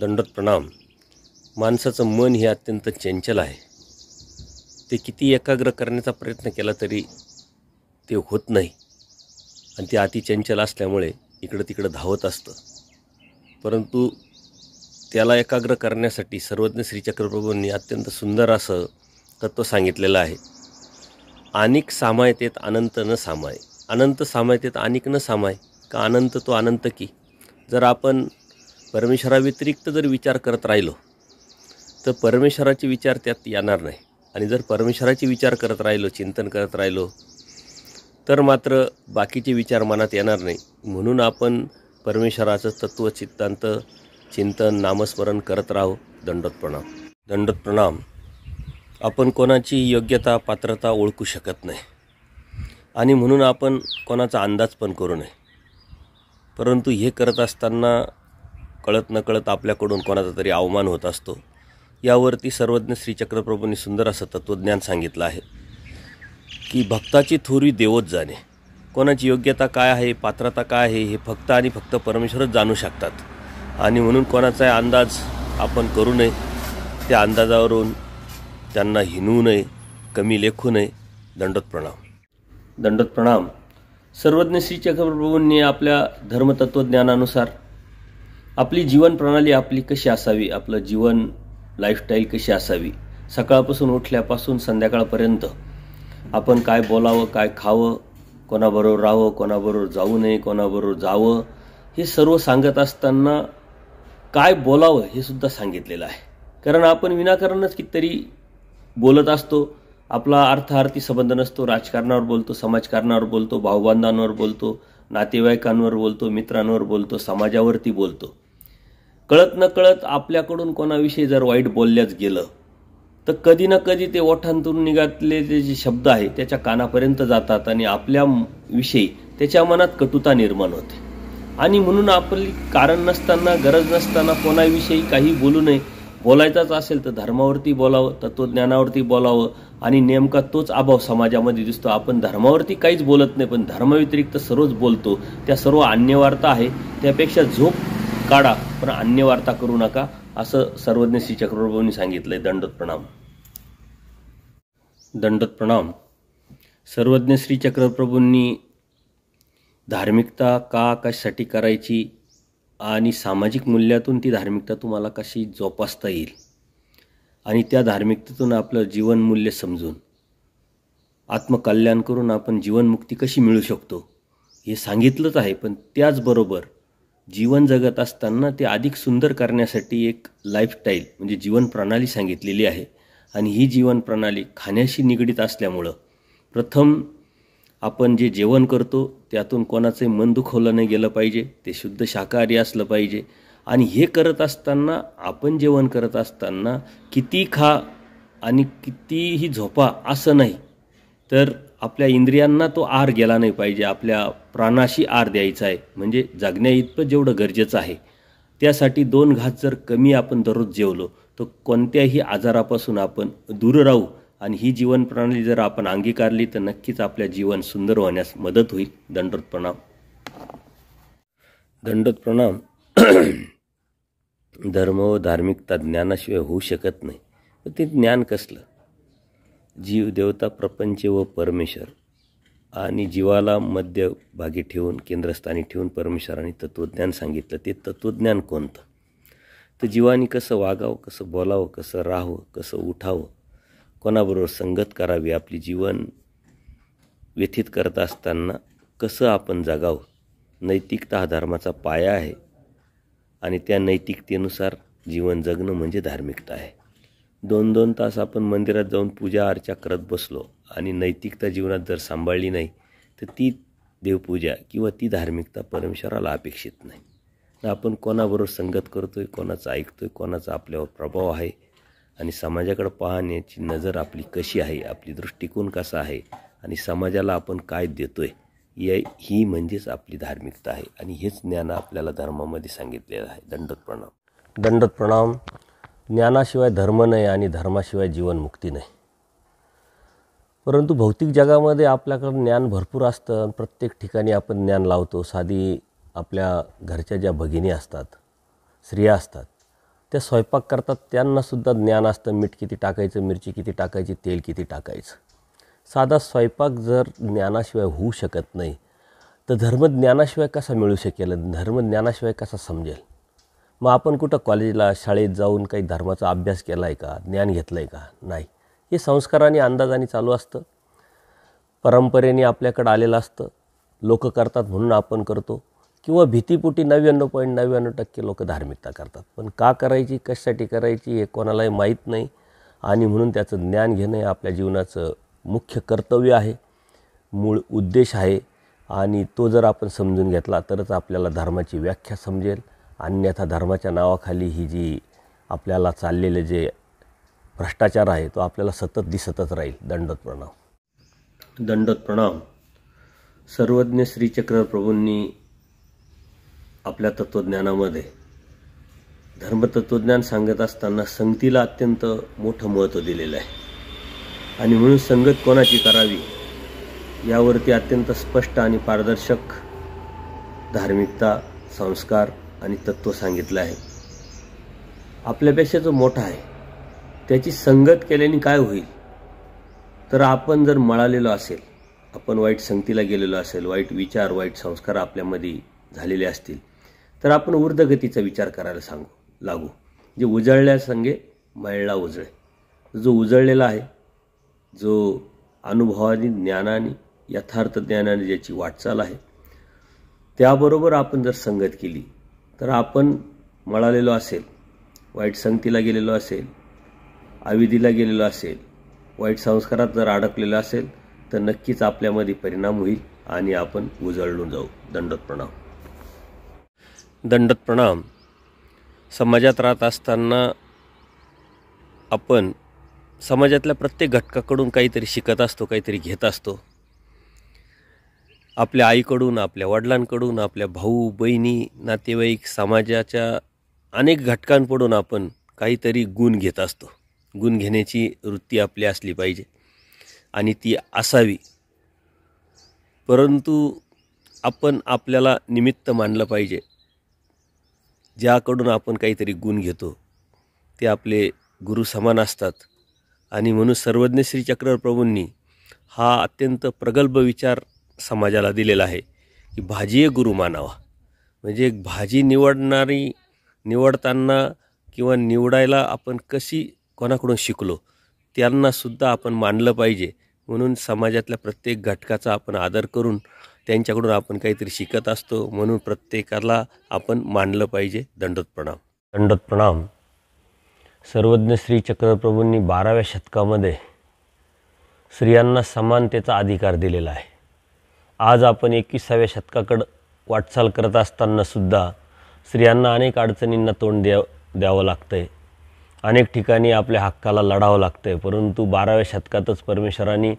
दंडोत प्रणाम. माणसाचं मन हे अत्यंत चंचल आहे. ते किती एकाग्र करण्याचा प्रयत्न केला तरी ते होत नाही. आणि ते अतिचंचल असल्यामुळे इकडं तिकडं धावत असतं. परंतु त्याला एकाग्र करण्यासाठी सर्वज्ञ श्री चक्रप्रभूंनी अत्यंत सुंदर असं तत्त्व सांगितलेलं आहे. अनेक सामायतेत अनंत न सामाय. अनंत सामायतेत अनेक न सामाय. का अनंत तो अनंत की? जर आपण परमेश्वराव्यतिरिक्त जर विचार करत राहिलो तर परमेश्वराचे विचार त्यात येणार नाही. आणि जर परमेश्वराचे विचार करत राहिलो चिंतन करत राहिलो तर मात्र बाकीचे विचार मनात येणार नाही. म्हणून आपण परमेश्वराचं तत्त्व चित्तांत चिंतन नामस्मरण करत राहू. दंडोत प्रणाम दंडोत प्रणाम आपण कोणाची योग्यता पात्रता ओळखू शकत नाही. आणि म्हणून आपण कोणाचा अंदाज पण करू नये. परंतु हे करत असताना कळत नकळत आपल्याकडून कोणाचा तरी अवमान होत असतो. यावरती सर्वज्ञ श्री चक्रप्रभूंनी सुंदर असं तत्त्वज्ञान सांगितलं आहे की भक्ताची थोरी देवत जाणे. कोणाची योग्यता काय आहे पात्रता काय आहे हे फक्त आणि फक्त परमेश्वरच जाणू शकतात. आणि म्हणून कोणाचा अंदाज आपण करू नये. त्या अंदाजावरून त्यांना हिनवू नये कमी लेखू नये. दंडोत प्रणाम. दंडोत प्रणाम. सर्वज्ञ श्री चक्रप्रभूंनी आपल्या धर्मतत्वज्ञानानुसार आपली जीवन प्रणाली आपली कशी असावी? आपलं जीवन लाईफस्टाईल कशी असावी? सकाळपासून उठल्यापासून संध्याकाळपर्यंत आपण काय बोलावं काय खावं कोणाबरोबर राहावं कोणाबरोबर जाऊ नये कोणाबरोबर जावं हे सर्व सांगत असताना काय बोलावं हे सुद्धा सांगितलेलं आहे. कारण आपण विनाकारणच कितीतरी बोलत असतो. आपला अर्थार्थी संबंध नसतो. राजकारणावर बोलतो समाजकारणावर बोलतो भाऊबांधांवर बोलतो नातेवाईकांवर बोलतो मित्रांवर बोलतो समाजावरती बोलतो. कळत न कळत आपल्याकडून कोणाविषयी जर वाईट बोलल्याच गेलं तर कधी ना कधी ते ओठांतून निघातले जे शब्द आहे त्याच्या कानापर्यंत जातात आणि आपल्या विषयी त्याच्या मनात कटुता निर्माण होते. आणि म्हणून आपली कारण नसताना गरज नसताना कोणाविषयी काही बोलू नये. बोलायचाच असेल तर धर्मावरती बोलावं तत्त्वज्ञानावरती बोलावं आणि नेमका तोच अभाव समाजामध्ये दिसतो. आपण धर्मावरती काहीच बोलत नाही पण धर्माव्यतिरिक्त सर्वच बोलतो. त्या सर्व अन्यवार्ता आहे. त्यापेक्षा झोप काढा पण अन्य वार्ता करू नका असं सर्वज्ञ श्री चक्रप्रभूंनी सांगितलंय दंडोत प्रणाम. दंडोत प्रणाम. सर्वज्ञ श्री चक्रप्रभूंनी धार्मिकता का कशासाठी करायची आणि सामाजिक मूल्यातून ती धार्मिकता तुम्हाला कशी जोपासता येईल? आणि त्या धार्मिकतेतून आपलं जीवनमूल्य समजून आत्मकल्याण करून आपण जीवनमुक्ती कशी मिळू शकतो? हे सांगितलंच आहे पण त्याचबरोबर जीवन जगत असताना ते अधिक सुंदर करण्यासाठी एक लाईफस्टाईल म्हणजे जीवन प्रणाली सांगितलेली आहे. आणि ही जीवन प्रणाली खाण्याशी निगडीत असल्यामुळं प्रथम आपण जे जेवण करतो त्यातून कोणाचंही मन दुखवलं नाही गेलं पाहिजे ते शुद्ध शाकाहारी असलं पाहिजे. आणि हे करत असताना आपण जेवण करत असताना किती खा आणि कितीही झोपा असं नाही तर आपल्या इंद्रियांना तो आर गेला नाही पाहिजे आपल्या प्राणाशी आर द्यायचा आहे. म्हणजे जगण्या इतपं जेवढं गरजेचं आहे त्यासाठी दोन घास जर कमी आपण दररोज जेवलो तर कोणत्याही आजारापासून आपण दूर राहू आणि ही जीवन प्रणाली जर आपण अंगीकारली तर नक्कीच आपल्या जीवन सुंदर होण्यास मदत होईल. दंडोत प्रणाम. दंडोत प्रणाम. धर्म व धार्मिकता ज्ञानाशिवाय होऊ शकत नाही. ते ज्ञान कसलं? जीव देवता प्रपंच व परमेश्वर आणि जीवाला मध्यभागी ठेवून केंद्रस्थानी ठेवून परमेश्वराने तत्त्वज्ञान सांगितलं. ते तत्त्वज्ञान कोणतं? तर जीवानी कसं वागावं कसं बोलावं कसं राहावं कसं उठावं? कोणाबरोबर संगत करावी? आपली जीवन व्यथित करत असताना कसं आपण जगावं? नैतिकता हा धर्माचा पाया आहे आणि त्या नैतिकतेनुसार जीवन जगणं म्हणजे धार्मिकता आहे. दोन दोन तास आपण मंदिरात जाऊन पूजा अर्चा करत बसलो आणि नैतिकता जीवनात जर सांभाळली नाही तर ती देवपूजा किंवा ती धार्मिकता परमेश्वराला अपेक्षित नाही. आपण कोणाबरोबर संगत करतो आहे कोणाचं ऐकतो आहे कोणाचा आपल्यावर प्रभाव आहे आणि समाजाकडे पाहण्याची नजर आपली कशी आहे आपली दृष्टिकोन कसा आहे आणि समाजाला आपण काय देतो आहे या ही म्हणजेच आपली धार्मिकता आहे. आणि हेच ज्ञान आपल्याला धर्मामध्ये सांगितलेलं आहे. दंडोत प्रणाम. दंडोत प्रणाम. ज्ञानाशिवाय धर्म नाही आणि धर्माशिवाय जीवनमुक्ती नाही. परंतु भौतिक जगामध्ये आपल्याकडं ज्ञान भरपूर असतं प्रत्येक ठिकाणी आपण ज्ञान लावतो. साधी आपल्या घरच्या ज्या भगिनी असतात स्त्रिया असतात त्या स्वयंपाक करतात. त्यांनासुद्धा ज्ञान असतं. मीठ किती टाकायचं मिरची किती टाकायची तेल किती टाकायचं. साधा स्वयंपाक जर ज्ञानाशिवाय होऊ शकत नाही तर धर्म ज्ञानाशिवाय कसा मिळू शकेल? धर्म ज्ञानाशिवाय कसा समजेल? मग आपण कुठं कॉलेजला शाळेत जाऊन काही धर्माचा अभ्यास केला आहे का? ज्ञान घेतलं आहे का? नाही. हे संस्काराने अंदाजाने चालू असतं. परंपरेने आपल्याकडं आलेलं असतं. लोक करतात म्हणून आपण करतो. किंवा भीतीपोटी नव्याण्णव पॉईंट नव्याण्णव टक्के लोक धार्मिकता करतात. पण का करायची कशासाठी करायची हे कोणालाही माहीत नाही. आणि म्हणून त्याचं ज्ञान घेणं हे आपल्या जीवनाचं मुख्य कर्तव्य आहे. मूळ उद्देश आहे. आणि तो जर आपण समजून घेतला तरच आपल्याला धर्माची व्याख्या समजेल. अन्यथा धर्माच्या नावाखाली ही जी आपल्याला चाललेले जे भ्रष्टाचार आहे तो आपल्याला सतत दिसतच राहील. दंडोत प्रणाम. दंडोत प्रणाम. सर्वज्ञ श्रीचक्रप्रभूंनी आपल्या तत्त्वज्ञानामध्ये धर्मतत्त्वज्ञान सांगत असताना संगतीला अत्यंत मोठं महत्त्व दिलेलं आहे. आणि म्हणून संगत कोणाची करावी यावरती अत्यंत स्पष्ट आणि पारदर्शक धार्मिकता संस्कार आणि तत्त्व सांगितलं आहे. आपल्यापेक्षा जो मोठा आहे त्याची संगत केल्याने काय होईल? तर आपण जर मळालेलो असेल आपण वाईट संगतीला गेलेलो असेल वाईट विचार वाईट संस्कार आपल्यामध्ये झालेले असतील तर आपण ऊर्धगतीचा विचार करायला सांगू लागू. जे उजळल्या संगे मळला उजळे. जो उजळलेला आहे जो अनुभवाने ज्ञानाने यथार्थ ज्ञानाने ज्याची वाटचाल आहे त्याबरोबर आपण जर संगत केली तर आपण मळालेलो असेल वाईट संगतीला गेलेलो असेल अविधीला गेलेलो असेल वाईट संस्कारात जर अडकलेलं असेल तर नक्कीच आपल्यामध्ये परिणाम होईल आणि आपण उजळून जाऊ. दंडत प्रणाम. दंडत प्रणाम. समाजात राहत असताना आपण समाजातल्या प्रत्येक घटकाकडून काहीतरी शिकत असतो काहीतरी घेत असतो. आपल्या आईकडून आपल्या वडिलांकडून आपल्या भाऊ बहिणी नातेवाईक समाजाच्या अनेक घटकांकडून आपण काहीतरी गुण घेत असतो. गुण घेण्याची वृत्ती आपली असली पाहिजे आणि ती असावी. परंतु आपण आपल्याला निमित्त मानलं पाहिजे. ज्याकडून आपण काहीतरी गुण घेतो ते आपले गुरु समान असतात. आणि म्हणून सर्वज्ञ श्री चक्र प्रभूंनी हा अत्यंत प्रगल्भ विचार समाजाला दिलेला आहे की भाजी गुरु मानावा. म्हणजे एक भाजी निवडणारी निवडताना किंवा निवडायला आपण कशी कोणाकडून शिकलो त्यांनासुद्धा आपण मानलं पाहिजे. म्हणून समाजातल्या प्रत्येक घटकाचा आपण आदर करून त्यांच्याकडून आपण काहीतरी शिकत असतो. म्हणून प्रत्येकाला आपण मानलं पाहिजे. दंडोत प्रणाम. दंडोत प्रणाम. सर्वज्ञ श्री चक्रप्रभूंनी बाराव्या शतकामध्ये स्त्रियांना समानतेचा अधिकार दिलेला आहे. आज आपण एकविसाव्या शतकाकडं वाटचाल करत असतानासुद्धा स्त्रियांना अनेक अडचणींना तोंड द्या द्यावं लागतं आहे अनेक ठिकाणी आपल्या हक्काला लढावं लागतं आहे परंतु बाराव्या शतकातच परमेश्वरांनी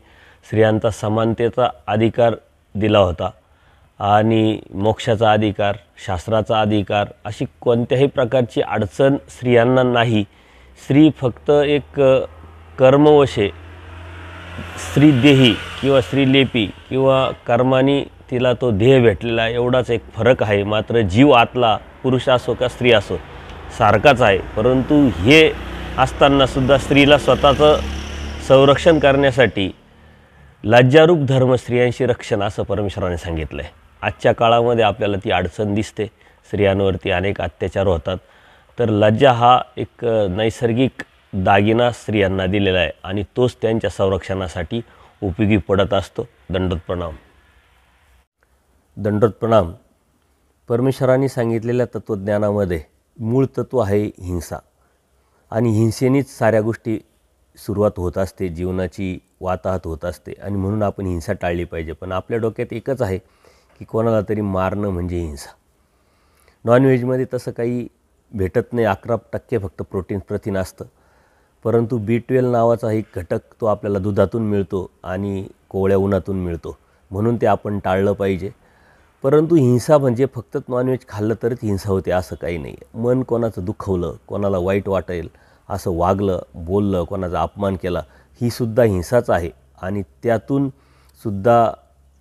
स्त्रियांचा समानतेचा अधिकार दिला होता. आणि मोक्षाचा अधिकार शास्त्राचा अधिकार अशी कोणत्याही प्रकारची अडचण स्त्रियांना नाही. स्त्री फक्त एक कर्मवशे स्त्रीदेही किंवा स्त्रीलेपी किंवा कर्मानी तिला तो ध्येय भेटलेला एवढाच एक फरक आहे. मात्र जीव आतला पुरुष असो का स्त्री असो सारखाच आहे. परंतु हे असतानासुद्धा स्त्रीला स्वतःचं संरक्षण करण्यासाठी लज्जारूप धर्म स्त्रियांशी रक्षण असं परमेश्वराने सांगितलं आहे आजच्या काळामध्ये आपल्याला ती अडचण दिसते. स्त्रियांवरती अनेक अत्याचार होतात. तर लज्जा हा एक नैसर्गिक दागिना स्त्रियांना दिलेला आहे आणि तोच त्यांच्या संरक्षणासाठी उपयोगी पडत असतो. दंडोत प्रणाम. दंडोत प्रणाम. परमेश्वरांनी सांगितलेल्या तत्त्वज्ञानामध्ये मूळ तत्त्व आहे हिंसा. आणि हिंसेनेच साऱ्या गोष्टी सुरुवात होत असते जीवनाची वाताहत होत असते. आणि म्हणून आपण हिंसा टाळली पाहिजे. पण आपल्या डोक्यात एकच आहे की कोणाला तरी मारणं म्हणजे हिंसा. नॉनव्हेजमध्ये तसं काही भेटत नाही. अकरा टक्के फक्त प्रोटीन प्रथिन असतं. परंतु बी ट्वेल्व नावाचा एक घटक तो आपल्याला दुधातून मिळतो आणि कोवळ्या उन्हातून मिळतो. म्हणून ते आपण टाळलं पाहिजे. परंतु हिंसा म्हणजे फक्त नॉनव्हेज खाल्लं तरच हिंसा होते असं काही नाही मन कोणाचं दुखवलं कोणाला वाईट वाटेल असं वागलं बोललं कोणाचा अपमान केला ही सुद्धा हिंसाच आहे. आणि त्यातून सुद्धा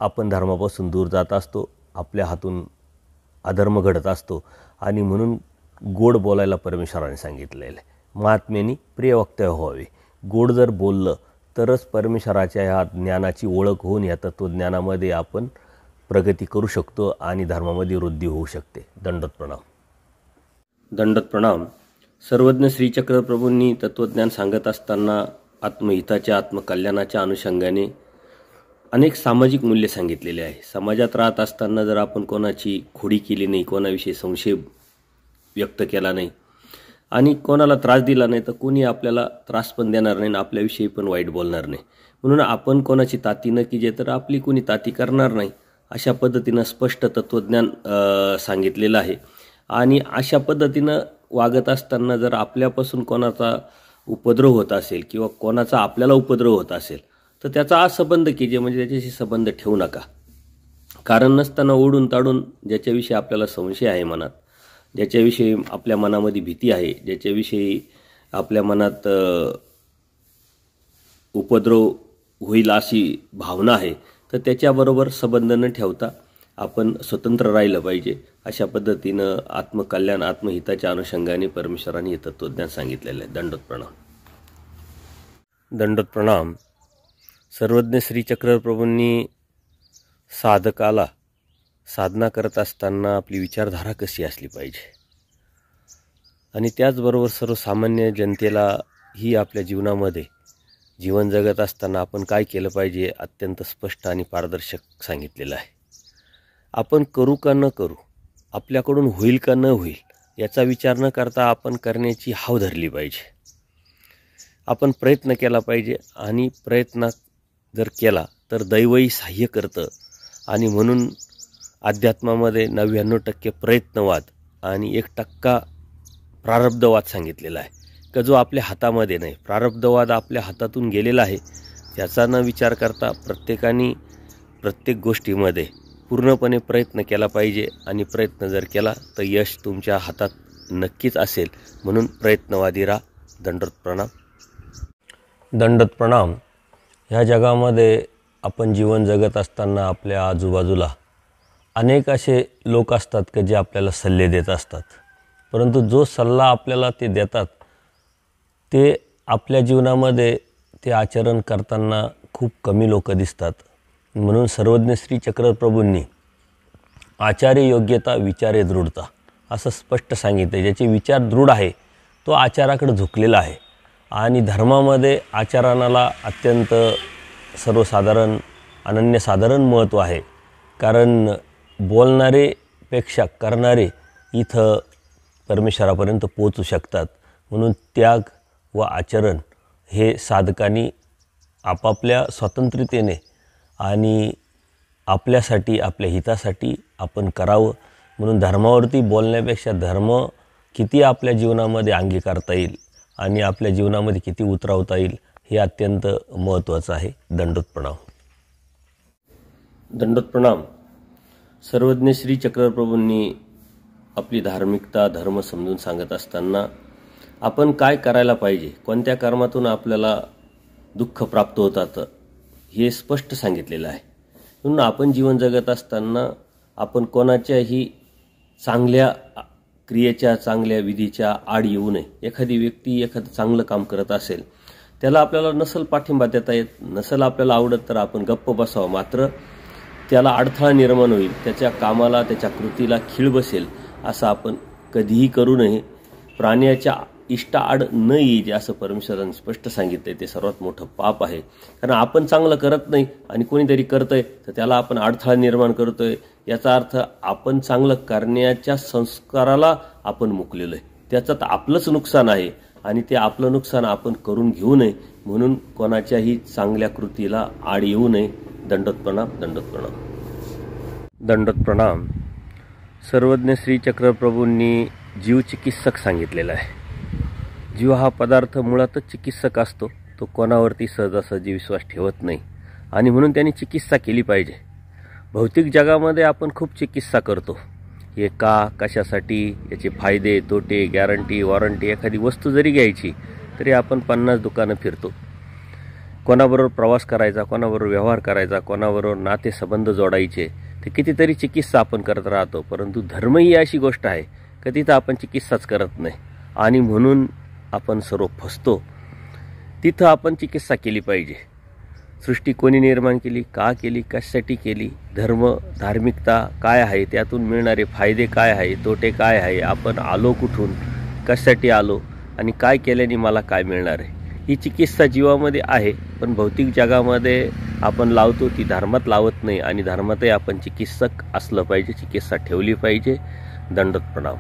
आपण धर्मापासून दूर जात असतो आपल्या हातून अधर्म घडत असतो. आणि म्हणून गोड बोलायला परमेश्वराने सांगितलेलं आहे. महात्म्यांनी प्रिय वक्तव्य व्हावे. गोड जर बोललं तरच परमेश्वराच्या ह्या ज्ञानाची ओळख होऊन या तत्त्वज्ञानामध्ये आपण प्रगती करू शकतो आणि धर्मामध्ये वृद्धी होऊ शकते. दंडोत प्रणाम. दंडोत प्रणाम. सर्वज्ञ श्रीचक्रप्रभूंनी तत्त्वज्ञान सांगत असताना आत्महिताच्या आत्मकल्याणाच्या अनुषंगाने अनेक सामाजिक मूल्य सांगितलेले आहे. समाजात राहत असताना जर आपण कोणाची खोडी केली नाही कोणाविषयी संशय व्यक्त केला नाही आणि कोणाला त्रास दिला नाही तर कोणी आपल्याला त्रास पण देणार नाही आणि आपल्याविषयी पण वाईट बोलणार नाही. म्हणून आपण कोणाची ताती न की जे तर आपली कोणी ताती करणार नाही अशा पद्धतीनं स्पष्ट तत्त्वज्ञान सांगितलेलं आहे. आणि अशा पद्धतीनं वागत असताना जर आपल्यापासून कोणाचा उपद्रव होत असेल किंवा कोणाचा आपल्याला उपद्रव होत असेल तर त्याचा संबंध की जे म्हणजे त्याच्याशी संबंध ठेवू नका. कारण नसताना ओढून ताडून ज्याच्याविषयी आपल्याला संशय आहे मनात ज्याच्याविषयी आपल्या मनामध्ये भीती आहे ज्याच्याविषयी आपल्या मनात उपद्रव होईल अशी भावना आहे तर त्याच्याबरोबर संबंध न ठेवता आपण स्वतंत्र राहिलं पाहिजे. अशा पद्धतीनं आत्मकल्याण आत्महिताच्या अनुषंगाने परमेश्वराने हे तत्त्वज्ञान सांगितलेलं आहे. दंडोत प्रणाम. दंडोत प्रणाम. सर्वज्ञ श्री साधकाला साधना करत असताना आपली विचारधारा कशी असली पाहिजे? आणि त्याचबरोबर सर्वसामान्य जनतेला ही आपल्या जीवनामध्ये जीवन जगत असताना आपण काय केलं पाहिजे अत्यंत स्पष्ट आणि पारदर्शक सांगितलेलं आहे. आपण करू का न करू आपल्याकडून होईल का न होईल याचा विचार न करता आपण करण्याची हाव धरली पाहिजे. आपण प्रयत्न केला पाहिजे आणि प्रयत्न जर केला तर दैवही सहाय्य करतं. आणि म्हणून अध्यात्मामध्ये नव्याण्णव टक्के प्रयत्नवाद आणि एक टक्का प्रारब्धवाद सांगितलेला आहे. का जो आपल्या हातामध्ये नाही. प्रारब्धवाद आपल्या हातातून गेलेला आहे. त्याचा न विचार करता प्रत्येकाने प्रत्येक गोष्टीमध्ये पूर्णपणे प्रयत्न केला पाहिजे आणि प्रयत्न जर केला तर यश तुमच्या हातात नक्कीच असेल. म्हणून प्रयत्नवादी राहा दंडोत प्रणाम. दंडत प्रणाम. ह्या जगामध्ये आपण जीवन जगत असताना आपल्या आजूबाजूला अनेक असे लोक असतात की जे आपल्याला सल्ले देत असतात. परंतु जो सल्ला आपल्याला ते देतात ते आपल्या जीवनामध्ये ते आचरण करताना खूप कमी लोक दिसतात. म्हणून सर्वज्ञ श्री चक्रप्रभूंनी आचार्य योग्यता विचारे दृढता असं स्पष्ट सांगितलं ज्याचे विचार दृढ आहे तो आचाराकडे झुकलेला आहे. आणि धर्मामध्ये आचरणाला अत्यंत सर्वसाधारण अनन्यसाधारण महत्त्व आहे. कारण बोलणारेपेक्षा करणारे इथं परमेश्वरापर्यंत पोचू शकतात. म्हणून त्याग व आचरण हे साधकांनी आपापल्या स्वतंत्रतेने आणि आपल्यासाठी आपल्या हितासाठी आपण करावं. म्हणून धर्मावरती बोलण्यापेक्षा धर्म किती आपल्या जीवनामध्ये अंगीकारता येईल आणि आपल्या जीवनामध्ये किती उतरवता येईल हे अत्यंत महत्त्वाचं आहे. दंडोत प्रणाम दंडोत प्रणाम सर्वज्ञ श्री चक्रप्रभूंनी आपली धार्मिकता धर्म समजून सांगत असताना आपण काय करायला पाहिजे? कोणत्या कर्मातून आपल्याला दुःख प्राप्त होतात? हे स्पष्ट सांगितलेलं आहे. म्हणून आपण जीवन जगत असताना आपण कोणाच्याही चांगल्या क्रियेच्या चांगल्या विधीच्या आड येऊ नये. एखादी व्यक्ती एखादं चांगलं काम करत असेल त्याला आपल्याला नसल पाठिंबा देता येत नसल आपल्याला आवडत तर आपण गप्प बसावं. मात्र त्याला अडथळा निर्माण होईल त्याच्या कामाला त्याच्या कृतीला खीळ बसेल असं आपण कधीही करू नये. प्राण्याच्या इष्टाआड न येईल असं परमेश्वरांनी स्पष्ट सांगितलंय. ते सर्वात मोठं पाप आहे. कारण आपण चांगलं करत नाही आणि कोणीतरी करतंय तर त्याला आपण अडथळा निर्माण करतो आहे याचा अर्थ आपण चांगलं करण्याच्या संस्काराला आपण मुकलेलो आहे. त्याचं आपलंच नुकसान आहे आणि ते आपलं नुकसान आपण करून घेऊ नये. म्हणून कोणाच्याही चांगल्या कृतीला आड येऊ नये. दंडोत प्रणाम दंडोत प्रणाम दंडोत प्रणाम सर्वज्ञ श्री चक्रप्रभूंनी जीव चिकित्सक सांगितलेला आहे. जीव हा पदार्थ मुळातच चिकित्सक असतो तो कोणावरती सहजासहजी विश्वास ठेवत नाही आणि म्हणून त्यांनी चिकित्सा केली पाहिजे. भौतिक जगामध्ये आपण खूप चिकित्सा करतो. हे का कशासाठी याचे फायदे तोटे गॅरंटी वॉरंटी एखादी वस्तू जरी घ्यायची तरी आपण पन्नास दुकानं फिरतो. कोणाबरोबर प्रवास करायचा कोणाबरोबर व्यवहार करायचा कोणाबरोबर नातेसंबंध जोडायचे ते कितीतरी चिकित्सा आपण करत राहतो परंतु धर्म ही अशी गोष्ट आहे का तिथं आपण चिकित्साच करत नाही? आणि म्हणून आपण सर्व फसतो. तिथं आपण चिकित्सा केली पाहिजे. सृष्टी कोणी निर्माण केली का केली कशासाठी केली धर्म धार्मिकता काय आहे त्यातून मिळणारे फायदे काय आहे तोटे काय आहे आपण आलो कुठून कशासाठी आलो आणि काय केल्याने मला काय मिळणार आहे? ही चिकित्सा जीवामध्ये आहे पण भौतिक जगामध्ये आपण लावतो ती धर्मात लावत नाही. आणि धर्मातही आपण चिकित्सक असलं पाहिजे चिकित्सा ठेवली पाहिजे. दंडत प्रणाम